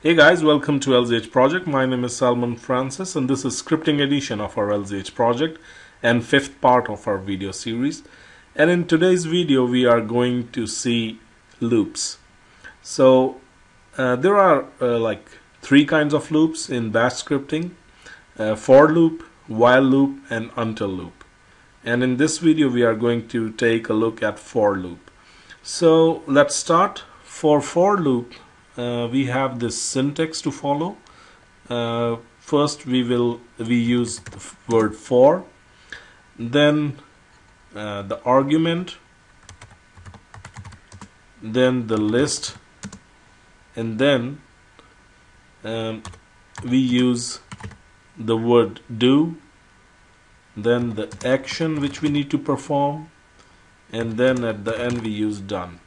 Hey guys, welcome to LZH project. My name is Salman Francis and this is scripting edition of our LZH project and fifth part of our video series. And in today's video, we are going to see loops. So uh, there are uh, like three kinds of loops in bash scripting, uh, for loop, while loop and until loop. And in this video, we are going to take a look at for loop. So let's start. For for loop, uh, we have this syntax to follow. Uh, first, we will we use the word for, then uh, the argument, then the list, and then um, we use the word do, then the action which we need to perform, and then at the end we use done.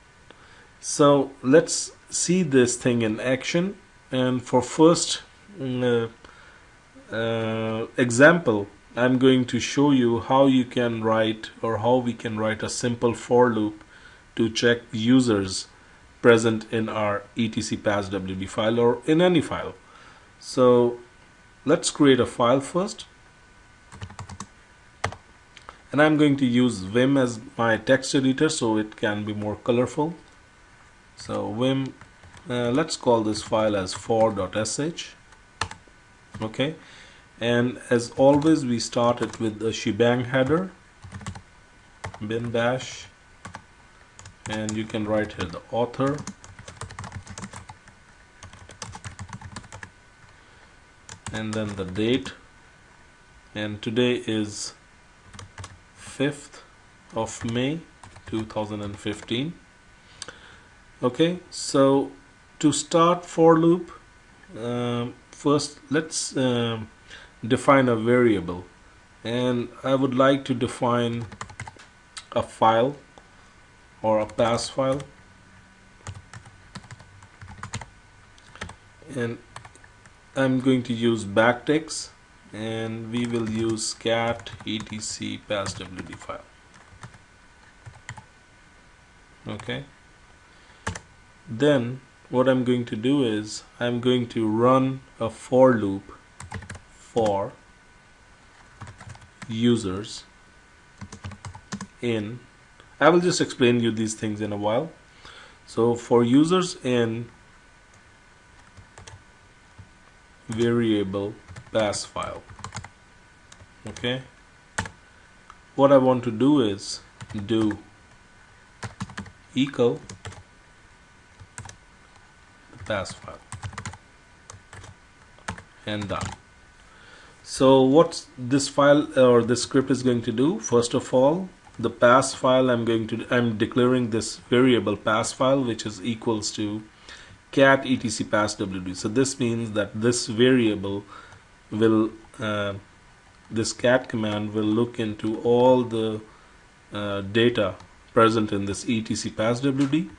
So let's see this thing in action. And for first mm, uh, uh, example I'm going to show you how you can write or how we can write a simple for loop to check users present in our etc passwd file or in any file. So let's create a file first. And I'm going to use Vim as my text editor so it can be more colorful so vim uh, let's call this file as for.sh okay? And as always we start it with a shebang header bin bash and you can write here the author. And then the date. And today is 5th of May 2015 okay so to start for loop uh, first let's uh, define a variable. And I would like to define a file or a pass file. And I'm going to use backticks and we will use cat etc passwd file. Okay then what I'm going to do is I'm going to run a for loop for users in I will just explain you these things in a while. So for users in variable pass file okay? What I want to do is do equal pass file and done. So what this file or this script is going to do first of all the pass file I'm going to I'm declaring this variable pass file which is equals to cat etc pass wd so this means that this variable will uh, this cat command will look into all the uh, data present in this etc passwd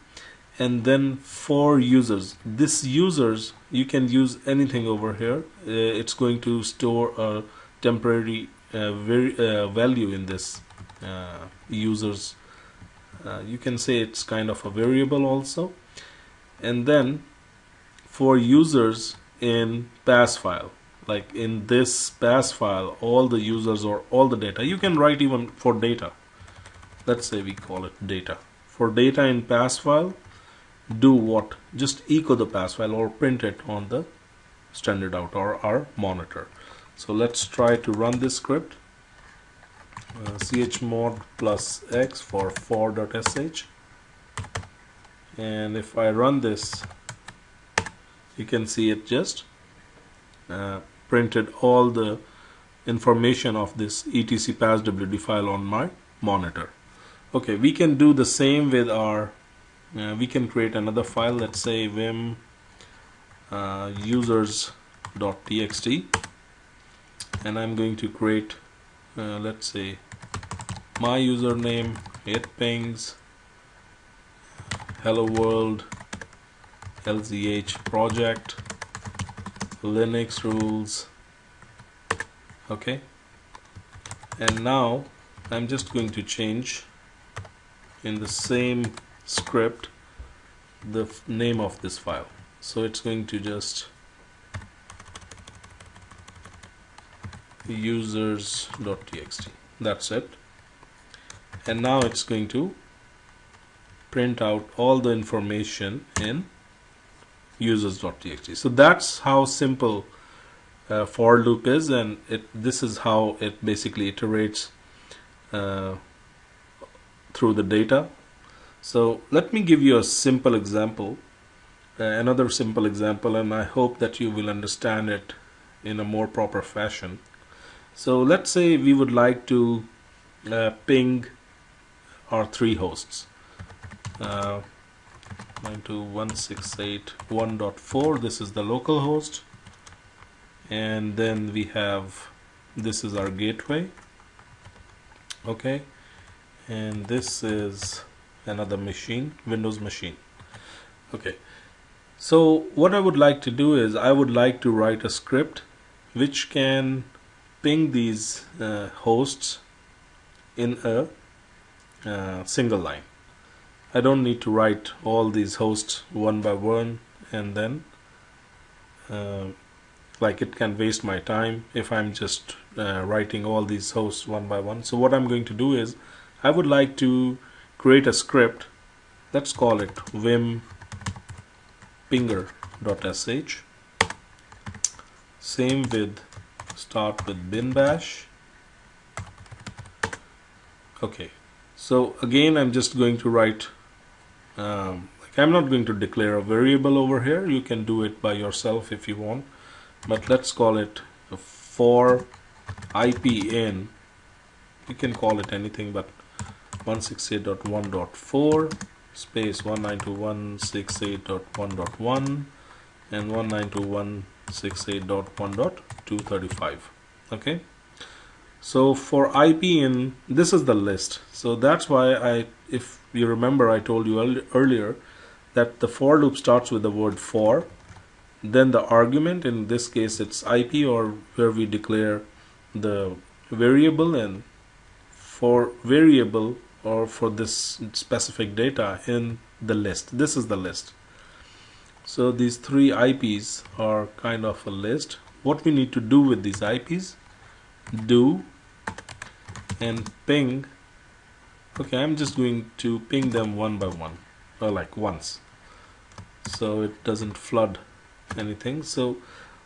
and then for users. This users you can use anything over here. Uh, it's going to store a temporary uh, very, uh, value in this uh, users. Uh, you can say it's kind of a variable also. And then for users in pass file like in this pass file all the users or all the data. You can write even for data. Let's say we call it data. For data in pass file do what? Just echo the pass file or print it on the standard out or our monitor. So let's try to run this script. Uh, chmod plus x for for.sh and if I run this you can see it just uh, printed all the information of this etc passwd file on my monitor. Okay we can do the same with our uh, we can create another file let's say vim uh, users.txt and I'm going to create uh, let's say my username it pings hello world lzh project linux rules. Okay. And now I'm just going to change in the same script the name of this file. So it's going to just users.txt that's it. And now it's going to print out all the information in users.txt so that's how simple uh, for loop is and it this is how it basically iterates uh, through the data so let me give you a simple example uh, another simple example and I hope that you will understand it in a more proper fashion. So let's say we would like to uh, ping our three hosts. Uh, 92168.1.4 this is the local host. And then we have this is our gateway. Okay? And this is another machine Windows machine. Okay. So what I would like to do is I would like to write a script which can ping these uh, hosts in a uh, single line. I don't need to write all these hosts one by one and then uh, like it can waste my time if I'm just uh, writing all these hosts one by one. So what I'm going to do is I would like to create a script. Let's call it vim pinger.sh same with start with bin bash. Okay so again I'm just going to write um, like I'm not going to declare a variable over here. You can do it by yourself if you want but let's call it for IP in you can call it anything but 168.1.4 space 192.168.1.1 and 192.168.1.235 okay? So for IP in this is the list. So that's why I if you remember I told you earlier that the for loop starts with the word for then the argument in this case it's IP or where we declare the variable and for variable or for this specific data in the list. This is the list. So these three IPs are kind of a list. What we need to do with these IPs do and ping. Okay I'm just going to ping them one by one or like once so it doesn't flood anything. So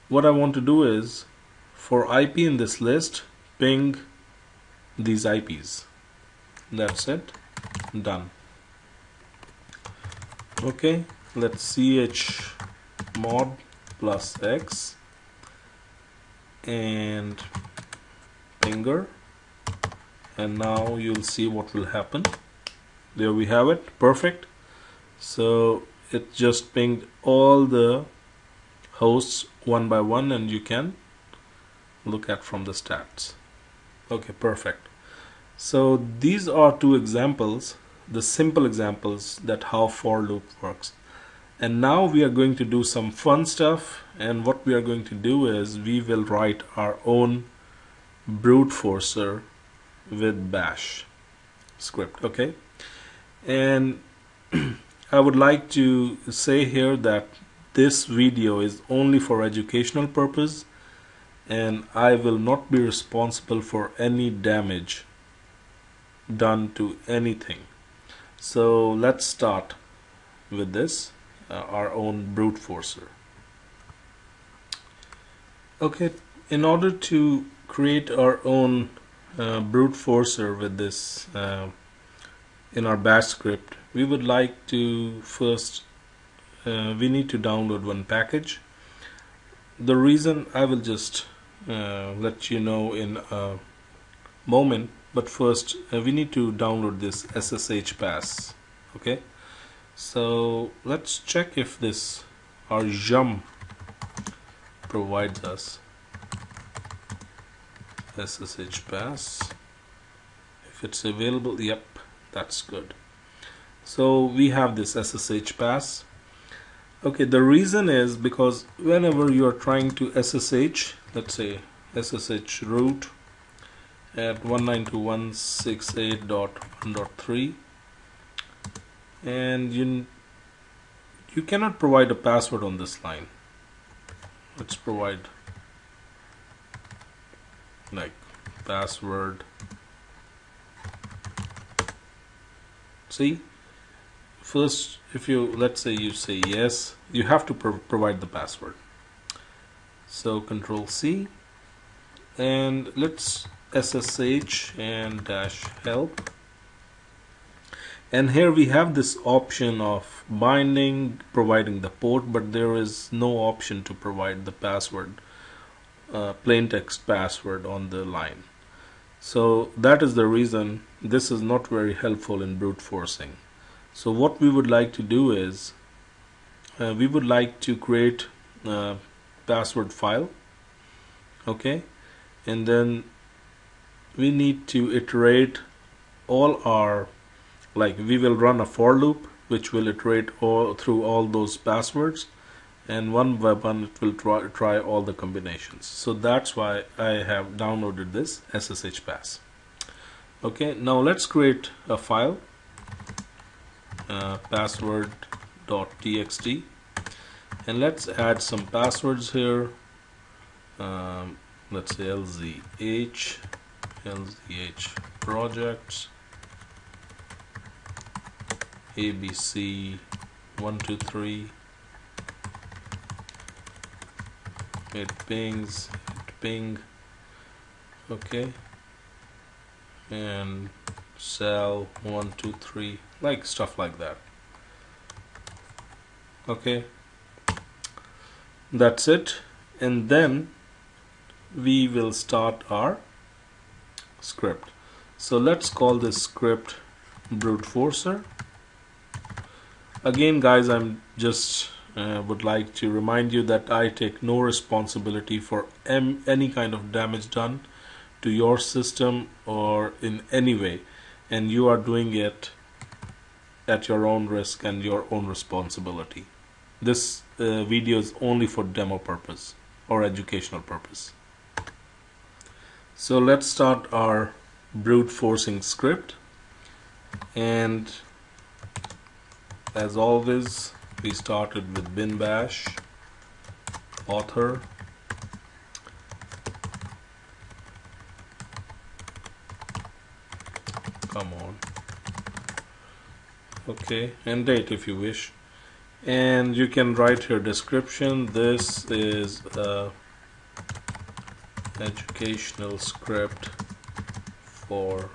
what I want to do is for IP in this list ping these IPs that's it. Done. Okay let's ch mod plus x and pinger and now you'll see what will happen. There we have it. Perfect. So it just pinged all the hosts one by one and you can look at from the stats. Okay perfect so these are two examples the simple examples that how for loop works. And now we are going to do some fun stuff and what we are going to do is we will write our own brute forcer with bash script okay? And I would like to say here that this video is only for educational purpose and I will not be responsible for any damage done to anything. So let's start with this uh, our own brute forcer. Okay in order to create our own uh, brute forcer with this uh, in our bash script we would like to first uh, we need to download one package. The reason I will just uh, let you know in a moment but first uh, we need to download this SSH pass okay? So let's check if this our yum provides us SSH pass. If it's available yep that's good. So we have this SSH pass. Okay the reason is because whenever you are trying to SSH let's say SSH root at 192.168.1.3 and you you cannot provide a password on this line. Let's provide like password. See? First if you let's say you say yes you have to pro provide the password. So control C. And let's SSH and dash help. And here we have this option of binding providing the port but there is no option to provide the password uh, plain text password on the line. So that is the reason this is not very helpful in brute forcing. So what we would like to do is uh, we would like to create a password file okay? And then we need to iterate all our like we will run a for loop which will iterate all through all those passwords and one weapon it will try, try all the combinations. So that's why I have downloaded this SSH pass. Okay now let's create a file uh, password.txt and let's add some passwords here. Um, let's say LZH LZH projects ABC 123 it pings it ping. Okay. And cell 123 like stuff like that. Okay. That's it. And then we will start our script so let's call this script brute forcer again guys I'm just uh, would like to remind you that I take no responsibility for any kind of damage done to your system or in any way and you are doing it at your own risk and your own responsibility. This uh, video is only for demo purpose or educational purpose. So let's start our brute forcing script. And as always we started with bin bash author. Come on. Okay and date if you wish. And you can write your description. This is a educational script for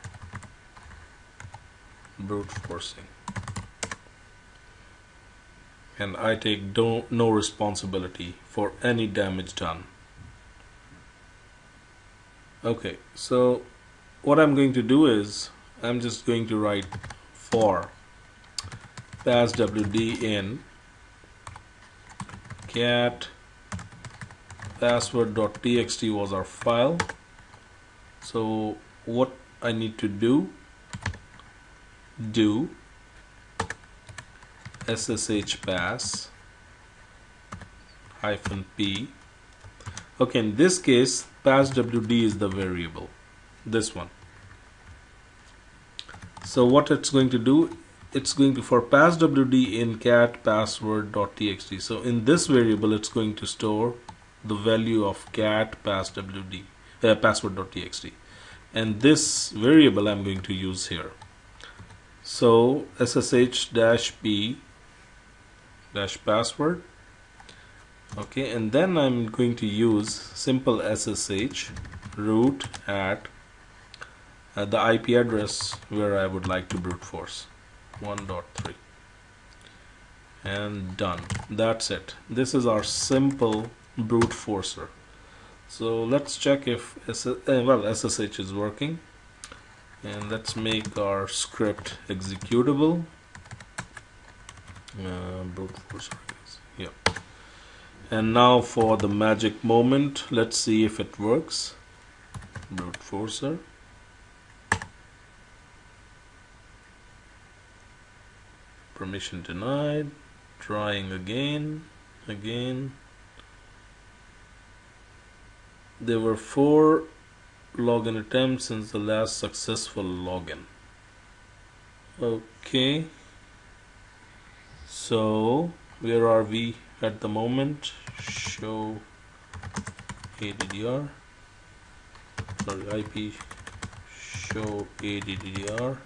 brute forcing. And I take no, no responsibility for any damage done. Okay so what I'm going to do is I'm just going to write for passwd in cat password.txt was our file. So what I need to do do ssh pass hyphen p. Okay in this case passwd is the variable this one. So what it's going to do it's going to for passwd in cat password.txt so in this variable it's going to store the value of cat passwd uh, password.txt and this variable I'm going to use here. So ssh dash p dash password. Okay and then I'm going to use simple SSH root at uh, the IP address where I would like to brute force. 1.3 and done. That's it. This is our simple brute forcer. So let's check if uh, well SSH is working. And let's make our script executable. Uh, brute force yeah. And now for the magic moment let's see if it works. Brute forcer. Permission denied. Trying again again there were four login attempts since the last successful login. Okay. So where are we at the moment? Show ADDR sorry IP show ADDR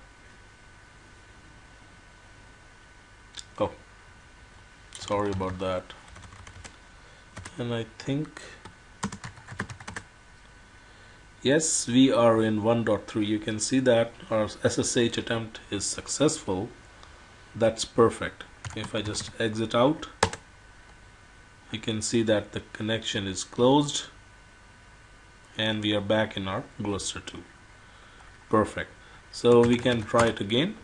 oh sorry about that. And I think yes we are in 1.3 you can see that our SSH attempt is successful. That's perfect. If I just exit out you can see that the connection is closed and we are back in our Gluster 2 perfect. So we can try it again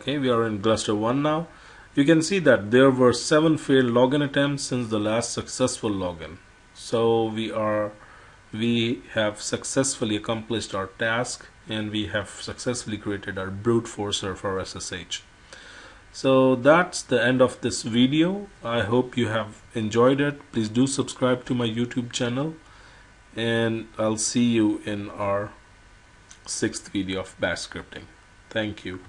okay we are in cluster 1 now. You can see that there were seven failed login attempts since the last successful login. So we are we have successfully accomplished our task and we have successfully created our brute forcer for SSH so that's the end of this video. I hope you have enjoyed it. Please do subscribe to my YouTube channel and I'll see you in our sixth video of bash scripting. Thank you